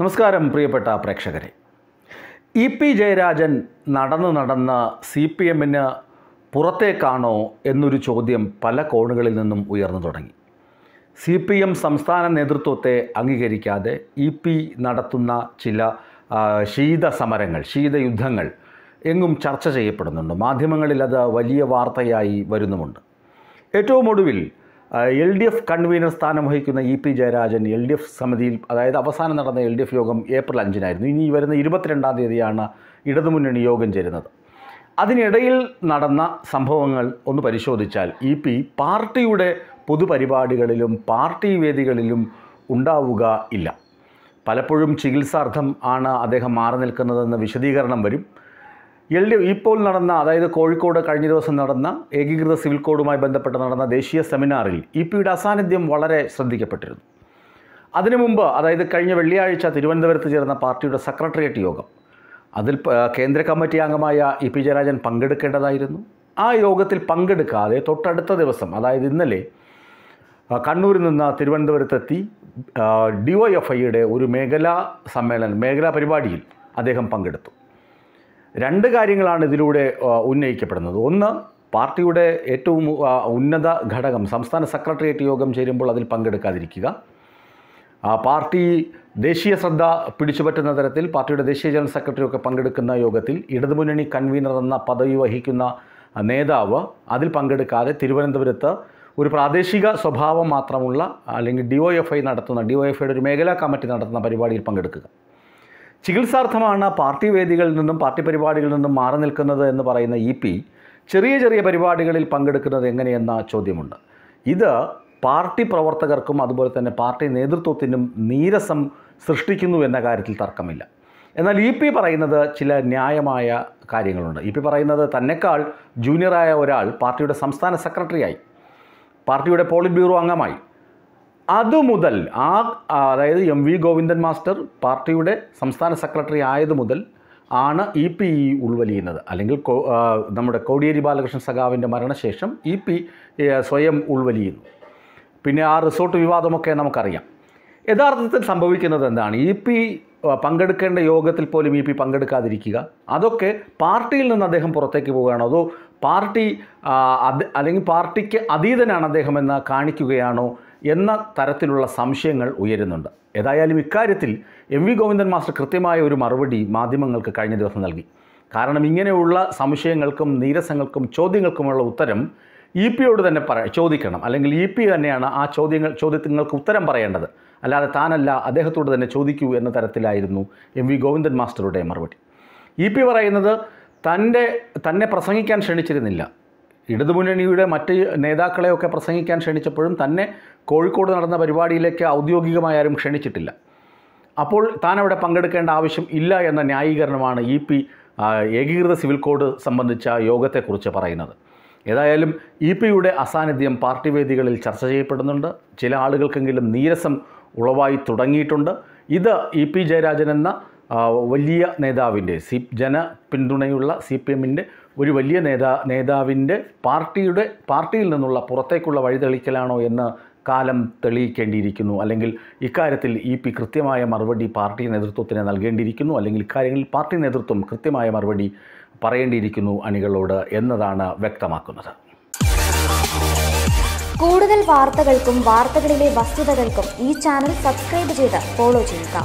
നമസ്കാരം പ്രിയപ്പെട്ട പ്രേക്ഷകരെ. ഇ പി ജയരാജൻ നടന്ന് നടന്ന് സി പി എമ്മിന് പുറത്തേക്കാണോ എന്നൊരു ചോദ്യം പല കോണുകളിൽ നിന്നും ഉയർന്നു തുടങ്ങി. സി പി എം സംസ്ഥാന നേതൃത്വത്തെ അംഗീകരിക്കാതെ ഇ പി നടത്തുന്ന ചില ശീത സമരങ്ങൾ ശീതയുദ്ധങ്ങൾ എങ്ങും ചർച്ച ചെയ്യപ്പെടുന്നുണ്ട്. മാധ്യമങ്ങളിൽ അത് വലിയ വാർത്തയായി വരുന്നുമുണ്ട്. ഏറ്റവും ഒടുവിൽ എൽ ഡി എഫ് കൺവീനർ സ്ഥാനം വഹിക്കുന്ന E P Jayarajan L D F സമിതിയിൽ അതായത് അവസാനം നടന്ന എൽ ഡി എഫ് യോഗം ഏപ്രിൽ അഞ്ചിനായിരുന്നു. ഇനി വരുന്ന ഇരുപത്തിരണ്ടാം തീയതിയാണ് ഇടതുമുന്നണി യോഗം ചേരുന്നത്. അതിനിടയിൽ നടന്ന സംഭവങ്ങൾ ഒന്ന് പരിശോധിച്ചാൽ ഇ പി പാർട്ടിയുടെ പൊതുപരിപാടികളിലും പാർട്ടി വേദികളിലും ഉണ്ടാവുക ഇല്ല. പലപ്പോഴും ചികിത്സാർത്ഥം ആണ് അദ്ദേഹം മാറി നിൽക്കുന്നതെന്ന വിശദീകരണം വരും. എൽ ഡി ഇപ്പോൾ നടന്ന അതായത് കോഴിക്കോട് കഴിഞ്ഞ ദിവസം നടന്ന ഏകീകൃത സിവിൽ കോഡുമായി ബന്ധപ്പെട്ട് നടന്ന ദേശീയ സെമിനാറിൽ ഇ പിയുടെ അസാന്നിധ്യം വളരെ ശ്രദ്ധിക്കപ്പെട്ടിരുന്നു. അതിനു മുമ്പ് അതായത് കഴിഞ്ഞ വെള്ളിയാഴ്ച തിരുവനന്തപുരത്ത് ചേർന്ന പാർട്ടിയുടെ സെക്രട്ടേറിയറ്റ് യോഗം അതിൽ കേന്ദ്ര കമ്മിറ്റി അംഗമായ ഇ പി ജയരാജൻ പങ്കെടുക്കേണ്ടതായിരുന്നു. ആ യോഗത്തിൽ പങ്കെടുക്കാതെ തൊട്ടടുത്ത ദിവസം അതായത് ഇന്നലെ കണ്ണൂരിൽ നിന്ന് തിരുവനന്തപുരത്തെത്തി ഡി എഫ് ഐയുടെ ഒരു മേഖലാ സമ്മേളനം മേഖലാ പരിപാടിയിൽ അദ്ദേഹം പങ്കെടുത്തു. രണ്ട് കാര്യങ്ങളാണ് ഇതിലൂടെ ഉന്നയിക്കപ്പെടുന്നത്. ഒന്ന് പാർട്ടിയുടെ ഏറ്റവും ഉന്നത ഘടകം സംസ്ഥാന സെക്രട്ടേറിയറ്റ് യോഗം ചേരുമ്പോൾ അതിൽ പങ്കെടുക്കാതിരിക്കുക. പാർട്ടി ദേശീയ ശ്രദ്ധ പിടിച്ചുപറ്റുന്ന തരത്തിൽ പാർട്ടിയുടെ ദേശീയ ജനറൽ സെക്രട്ടറി ഒക്കെ പങ്കെടുക്കുന്ന യോഗത്തിൽ ഇടതുമുന്നണി കൺവീനർ എന്ന പദവി വഹിക്കുന്ന നേതാവ് അതിൽ പങ്കെടുക്കാതെ തിരുവനന്തപുരത്ത് ഒരു പ്രാദേശിക സ്വഭാവം മാത്രമുള്ള അല്ലെങ്കിൽ ഡി ഒ എഫ് ഐ നടത്തുന്ന ഡി ഒ എഫ് ഐയുടെ ഒരു മേഖലാ കമ്മിറ്റി നടത്തുന്ന പരിപാടിയിൽ പങ്കെടുക്കുക. ചികിത്സാർത്ഥമാണ് പാർട്ടി വേദികളിൽ നിന്നും പാർട്ടി പരിപാടികളിൽ നിന്നും മാറി നിൽക്കുന്നത് എന്ന് പറയുന്ന ഇ പി ചെറിയ ചെറിയ പരിപാടികളിൽ പങ്കെടുക്കുന്നത് എങ്ങനെയെന്ന ചോദ്യമുണ്ട്. ഇത് പാർട്ടി പ്രവർത്തകർക്കും അതുപോലെ തന്നെ പാർട്ടി നേതൃത്വത്തിനും നീരസം സൃഷ്ടിക്കുന്നു എന്ന കാര്യത്തിൽ തർക്കമില്ല. എന്നാൽ ഇ പി പറയുന്നത് ചില ന്യായമായ കാര്യങ്ങളുണ്ട്. ഇ പി പറയുന്നത് തന്നെക്കാൾ ജൂനിയറായ ഒരാൾ പാർട്ടിയുടെ സംസ്ഥാന സെക്രട്ടറിയായി പാർട്ടിയുടെ പോളിറ്റ് ബ്യൂറോ അംഗമായി. അതുമുതൽ ആ അതായത് എം വി ഗോവിന്ദൻ മാസ്റ്റർ പാർട്ടിയുടെ സംസ്ഥാന സെക്രട്ടറി ആയതു മുതൽ ആണ് ഇ പി ഇ ഉൾവലിയുന്നത്. അല്ലെങ്കിൽ നമ്മുടെ കോടിയേരി ബാലകൃഷ്ണൻ സഖാവിന്റെ മരണശേഷം ഇ പി സ്വയം ഉൾവലിയുന്നു. പിന്നെ ആ റിസോർട്ട് വിവാദമൊക്കെ നമുക്കറിയാം. യഥാർത്ഥത്തിൽ സംഭവിക്കുന്നത് എന്താണ്? ഇ പി പങ്കെടുക്കേണ്ട യോഗത്തിൽ പോലും ഇ പി പങ്കെടുക്കാതിരിക്കുക. അതൊക്കെ പാർട്ടിയിൽ നിന്ന് അദ്ദേഹം പുറത്തേക്ക് പോവുകയാണോ? അതോ പാർട്ടി അല്ലെങ്കിൽ പാർട്ടിക്ക് അതീതനാണ് അദ്ദേഹം എന്ന് കാണിക്കുകയാണോ എന്ന തരത്തിലുള്ള സംശയങ്ങൾ ഉയരുന്നുണ്ട്. ഏതായാലും ഇക്കാര്യത്തിൽ എം വി ഗോവിന്ദൻ മാസ്റ്റർ കൃത്യമായ ഒരു മറുപടി മാധ്യമങ്ങൾക്ക് കഴിഞ്ഞ ദിവസം നൽകി. കാരണം ഇങ്ങനെയുള്ള സംശയങ്ങൾക്കും നീരസങ്ങൾക്കും ചോദ്യങ്ങൾക്കുമുള്ള ഉത്തരം ഇ പിയോട് തന്നെ പറ ചോദിക്കണം. അല്ലെങ്കിൽ ഇ പി തന്നെയാണ് ആ ചോദ്യങ്ങൾ ചോദ്യങ്ങൾക്ക് ഉത്തരം പറയേണ്ടത്. അല്ലാതെ താനല്ല അദ്ദേഹത്തോട് തന്നെ ചോദിക്കൂ എന്ന തരത്തിലായിരുന്നു എം വി ഗോവിന്ദൻ മാസ്റ്ററുടെ മറുപടി. ഇ പി പറയുന്നത് തന്റെ തന്നെ പ്രസംഗിക്കാൻ ക്ഷണിച്ചിരുന്നില്ല. ഇടതുമുന്നണിയുടെ മറ്റ് നേതാക്കളെയൊക്കെ പ്രസംഗിക്കാൻ ക്ഷണിച്ചപ്പോഴും തന്നെ കോഴിക്കോട് നടന്ന പരിപാടിയിലേക്ക് ഔദ്യോഗികമായി ആരും ക്ഷണിച്ചിട്ടില്ല. അപ്പോൾ താൻ അവിടെ പങ്കെടുക്കേണ്ട ആവശ്യം ഇല്ല എന്ന ന്യായീകരണമാണ് ഇ പി ഏകീകൃത സിവിൽ കോഡ് സംബന്ധിച്ച യോഗത്തെക്കുറിച്ച് പറയുന്നത്. ഏതായാലും ഇ പിയുടെ അസാന്നിധ്യം പാർട്ടി വേദികളിൽ ചർച്ച ചെയ്യപ്പെടുന്നുണ്ട്. ചില ആളുകൾക്കെങ്കിലും നീരസം ഉളവായി തുടങ്ങിയിട്ടുണ്ട്. ഇത് ഇ പി ജയരാജൻ എന്ന വലിയ നേതാവിന്റെ സി ജന പിന്തുണയുള്ള സി പി എമ്മിന്റെ ഒരു വലിയ നേതാ നേതാവിന്റെ പാർട്ടിയുടെ പാർട്ടിയിൽ നിന്നുള്ള പുറത്തേക്കുള്ള വഴിതെളിക്കലാണോ എന്ന് കാലം തെളിയിക്കേണ്ടിയിരിക്കുന്നു. അല്ലെങ്കിൽ ഇക്കാര്യത്തിൽ ഇ പി കൃത്യമായ മറുപടി പാർട്ടി നേതൃത്വത്തിന് നൽകേണ്ടിയിരിക്കുന്നു. അല്ലെങ്കിൽ ഇക്കാര്യങ്ങളിൽ പാർട്ടി നേതൃത്വം കൃത്യമായ മറുപടി പറയേണ്ടിയിരിക്കുന്നു അണികളോട് എന്നതാണ് വ്യക്തമാക്കുന്നത്. കൂടുതൽ വാർത്തകൾക്കും വാർത്തകളിലെ വസ്തുതകൾക്കും ഈ ചാനൽ സബ്സ്ക്രൈബ് ചെയ്ത് ഫോളോ ചെയ്യുക.